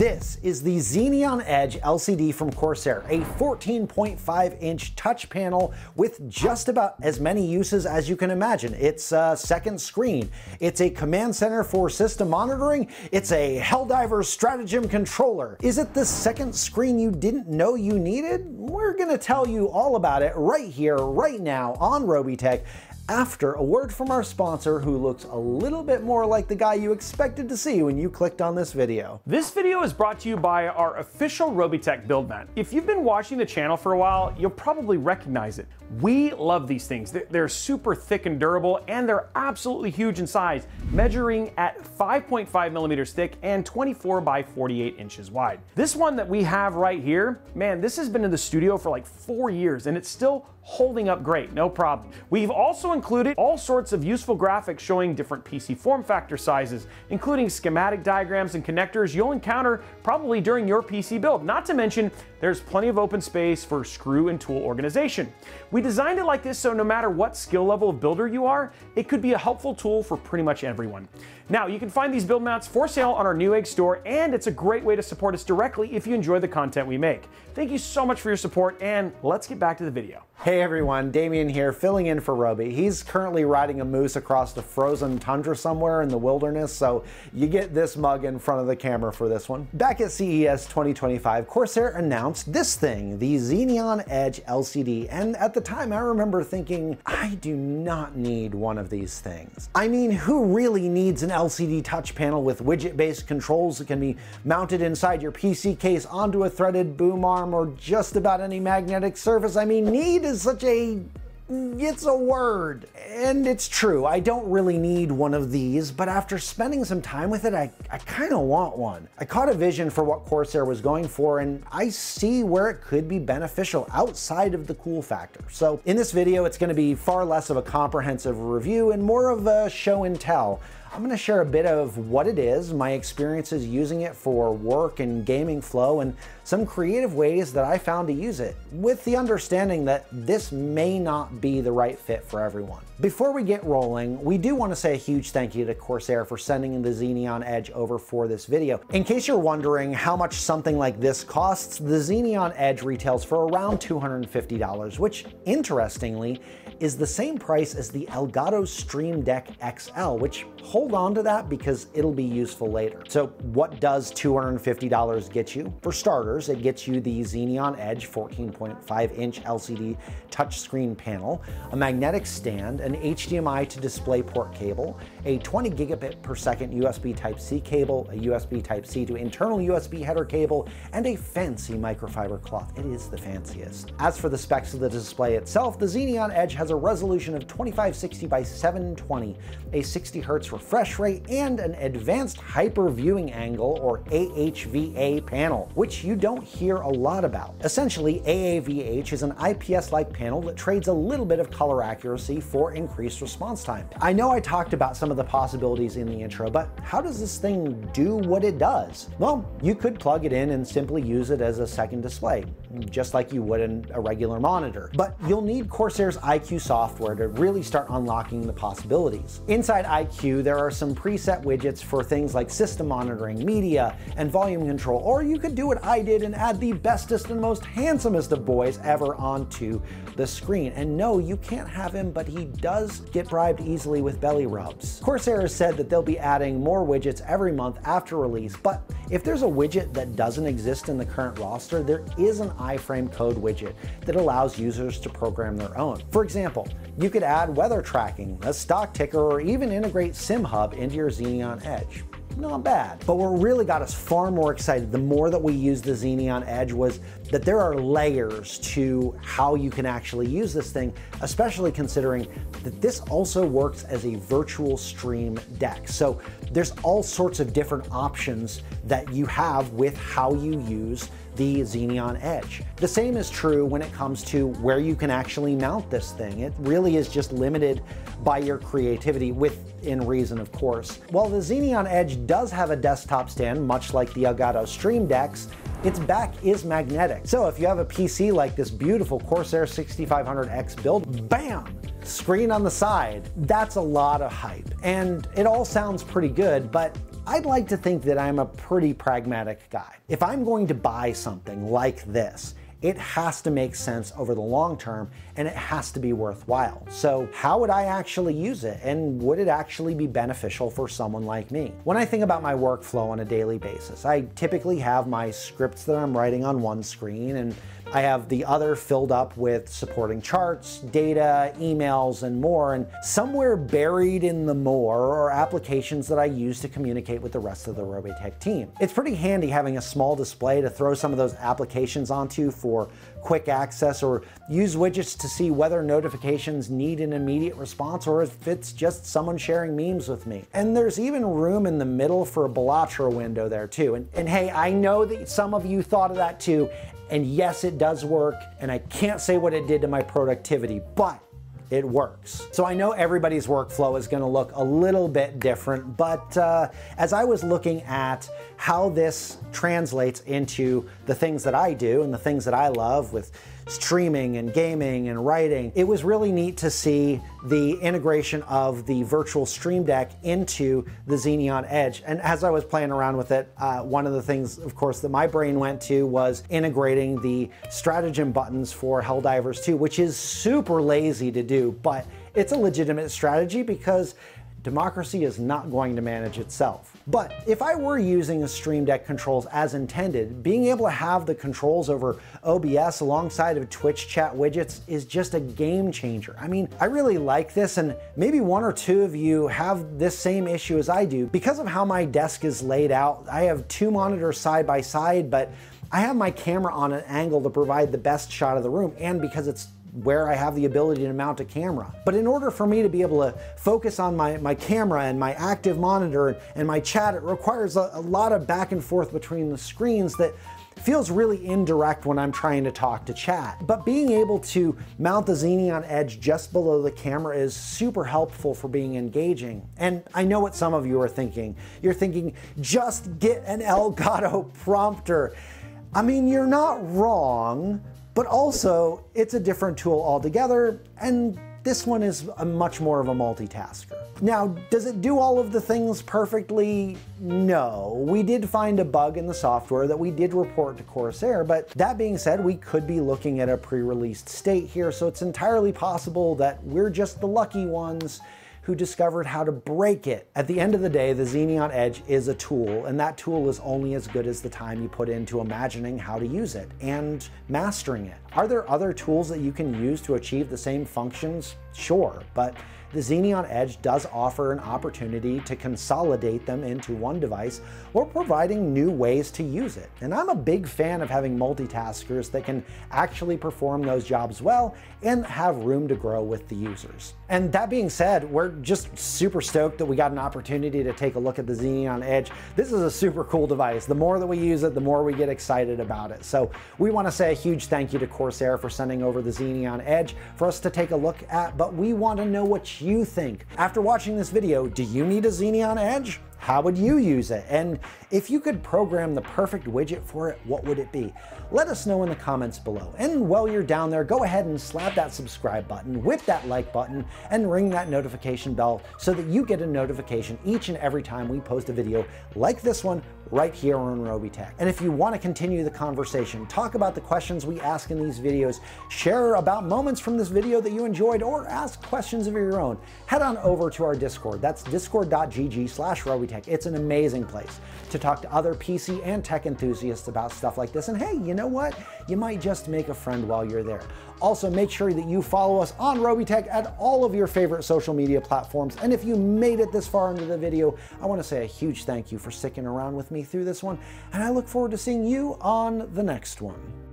This is the Xeneon Edge LCD from Corsair, a 14.5 inch touch panel with just about as many uses as you can imagine. It's a second screen, it's a command center for system monitoring, it's a Helldivers stratagem controller. Is it the second screen you didn't know you needed? We're gonna tell you all about it right here, right now on Robeytech after a word from our sponsor who looks a little bit more like the guy you expected to see when you clicked on this video. This video is brought to you by our official Robeytech build mat. If you've been watching the channel for a while, you'll probably recognize it. We love these things. They're super thick and durable, and they're absolutely huge in size, measuring at 5.5 millimeters thick and 24 by 48 inches wide. This one that we have right here, man, this has been in the studio for like four years, and it's still holding up great, no problem. We've also included all sorts of useful graphics showing different PC form factor sizes, including schematic diagrams and connectors you'll encounter probably during your PC build. Not to mention, there's plenty of open space for screw and tool organization. We designed it like this so no matter what skill level of builder you are, it could be a helpful tool for pretty much everyone. Now, you can find these build mats for sale on our Newegg store, and it's a great way to support us directly if you enjoy the content we make. Thank you so much for your support, and let's get back to the video. Hey everyone, Damien here, filling in for Robey. He's currently riding a moose across the frozen tundra somewhere in the wilderness, so you get this mug in front of the camera for this one. Back at CES 2025, Corsair announced this thing, the Xeneon Edge LCD, and at the time I remember thinking, I do not need one of these things. I mean, who really needs an LCD touch panel with widget-based controls that can be mounted inside your PC case onto a threaded boom arm or just about any magnetic surface? I mean, need is such a it's a word. And it's true, I don't really need one of these, but after spending some time with it, I, I kind of want one. I caught a vision for what Corsair was going for, and I see where it could be beneficial outside of the cool factor. So in this video, it's gonna be far less of a comprehensive review and more of a show and tell. I'm going to share a bit of what it is, my experiences using it for work and gaming flow, and some creative ways that I found to use it, with the understanding that this may not be the right fit for everyone. Before we get rolling, we do want to say a huge thank you to Corsair for sending in the Xeneon Edge over for this video. In case you're wondering how much something like this costs, the Xeneon Edge retails for around $250, which, interestingly, is the same price as the Elgato Stream Deck XL, which hold on to that because it'll be useful later. So what does $250 get you? For starters, it gets you the Xeneon Edge 14.5 inch LCD touchscreen panel, a magnetic stand, an HDMI to DisplayPort cable, a 20 gigabit per second USB Type-C cable, a USB Type-C to internal USB header cable, and a fancy microfiber cloth. It is the fanciest. As for the specs of the display itself, the Xeneon Edge has a resolution of 2560 by 720, a 60 Hz refresh rate, and an advanced hyper viewing angle or AHVA panel, which you don't hear a lot about. Essentially, AAVH is an IPS-like panel that trades a little bit of color accuracy for increased response time. I know I talked about some of the possibilities in the intro, but how does this thing do what it does? Well, you could plug it in and simply use it as a second display, just like you would in a regular monitor. But you'll need Corsair's iCUE software to really start unlocking the possibilities. Inside iCUE, there are some preset widgets for things like system monitoring, media, and volume control, or you could do what I did and add the bestest and most handsomest of boys ever onto the screen. And no, you can't have him, but he does get bribed easily with belly rubs. Corsair has said that they'll be adding more widgets every month after release, but if there's a widget that doesn't exist in the current roster, there is an iframe code widget that allows users to program their own. For example, you could add weather tracking, a stock ticker, or even integrate SimHub into your Xeneon Edge not bad. But what really got us far more excited the more that we used the Xeneon Edge was that there are layers to how you can actually use this thing, especially considering that this also works as a virtual stream deck. So there's all sorts of different options that you have with how you use the Xeneon Edge. The same is true when it comes to where you can actually mount this thing. It really is just limited by your creativity within reason, of course. While the Xeneon Edge does have a desktop stand, much like the Elgato Stream Decks, its back is magnetic. So if you have a PC like this beautiful Corsair 6500X build, bam! Screen on the side. That's a lot of hype. And it all sounds pretty good, but I'd like to think that I'm a pretty pragmatic guy. If I'm going to buy something like this, it has to make sense over the long term and it has to be worthwhile. So how would I actually use it and would it actually be beneficial for someone like me? When I think about my workflow on a daily basis, I typically have my scripts that I'm writing on one screen and I have the other filled up with supporting charts, data, emails, and more, and somewhere buried in the more are applications that I use to communicate with the rest of the Robeytech team. It's pretty handy having a small display to throw some of those applications onto for quick access or use widgets to see whether notifications need an immediate response or if it's just someone sharing memes with me. And there's even room in the middle for a Balatro window there too. And, and hey, I know that some of you thought of that too, and yes, it does work, and I can't say what it did to my productivity, but it works. So I know everybody's workflow is gonna look a little bit different, but uh, as I was looking at how this translates into the things that I do and the things that I love with streaming and gaming and writing, it was really neat to see the integration of the virtual Stream Deck into the Xeneon Edge. And as I was playing around with it, uh, one of the things, of course, that my brain went to was integrating the stratagem buttons for Helldivers 2, which is super lazy to do, but it's a legitimate strategy because democracy is not going to manage itself. But if I were using a Stream Deck controls as intended, being able to have the controls over OBS alongside of Twitch chat widgets is just a game changer. I mean, I really like this and maybe one or two of you have this same issue as I do. Because of how my desk is laid out, I have two monitors side by side, but I have my camera on an angle to provide the best shot of the room and because it's where I have the ability to mount a camera. But in order for me to be able to focus on my, my camera and my active monitor and my chat, it requires a, a lot of back and forth between the screens that feels really indirect when I'm trying to talk to chat. But being able to mount the Xeneon Edge just below the camera is super helpful for being engaging. And I know what some of you are thinking. You're thinking, just get an Elgato prompter. I mean, you're not wrong, but also it's a different tool altogether, and this one is much more of a multitasker. Now, does it do all of the things perfectly? No. We did find a bug in the software that we did report to Corsair, but that being said, we could be looking at a pre-released state here, so it's entirely possible that we're just the lucky ones who discovered how to break it. At the end of the day, the Xeneon Edge is a tool, and that tool is only as good as the time you put into imagining how to use it and mastering it. Are there other tools that you can use to achieve the same functions? Sure, but the Xeneon Edge does offer an opportunity to consolidate them into one device or providing new ways to use it. And I'm a big fan of having multitaskers that can actually perform those jobs well and have room to grow with the users. And that being said, we're just super stoked that we got an opportunity to take a look at the Xeneon Edge. This is a super cool device. The more that we use it, the more we get excited about it. So we want to say a huge thank you to Corsair for sending over the Xeneon Edge for us to take a look at, but we want to know what you think. After watching this video, do you need a Xeneon Edge? How would you use it? And if you could program the perfect widget for it, what would it be? Let us know in the comments below. And while you're down there, go ahead and slap that subscribe button, whip that like button, and ring that notification bell so that you get a notification each and every time we post a video like this one right here on Robeytech. And if you want to continue the conversation, talk about the questions we ask in these videos, share about moments from this video that you enjoyed, or ask questions of your own, head on over to our Discord. That's discord.gg slash Robeytech. It's an amazing place to talk to other PC and tech enthusiasts about stuff like this. And hey, you know what? You might just make a friend while you're there. Also, make sure that you follow us on Robeytech at all of your favorite social media platforms. And if you made it this far into the video, I want to say a huge thank you for sticking around with me through this one. And I look forward to seeing you on the next one.